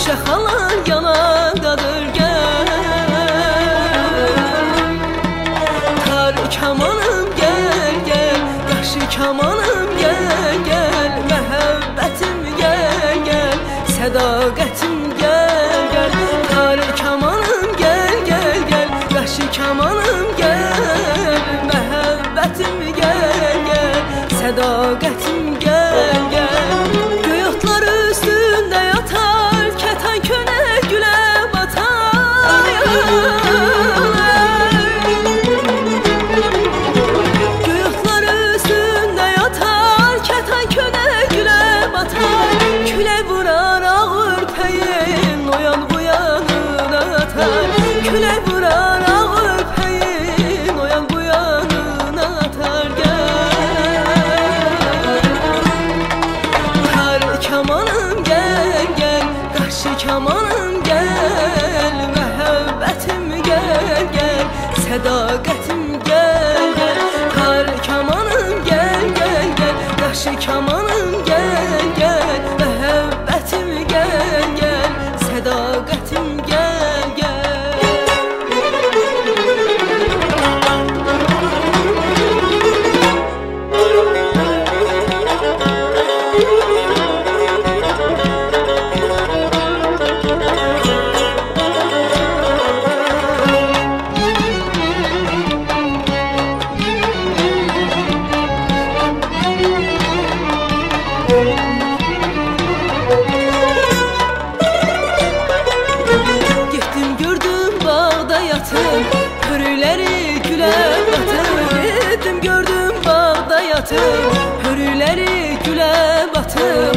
Ayşə xala yanadadır gəl Qarı kamanım gəl gəl Yaxşı kamanım gəl gəl Məhəbbətim gəl gəl Sədaqət sədaqətim gel gel. Xar kamanım gel gel gel. Yaxşı kamanım atım Hürüleri küle batım Gittim gördüm bağda yatım Hürüleri küle batım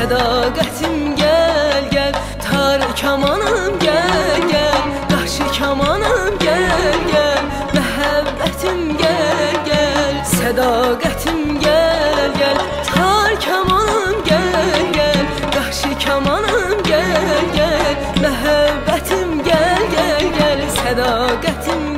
Sədaqətim gəl gəl. Tar kamanım gəl gəl. Daşı kamanım gəl gəl. Məhəbbətim gəl gəl. Sədaqətim gəl gəl. Tar kamanım gəl gəl. Daşı kamanım gəl gəl. Məhəbbətim gəl gəl gəl. Sədaqətim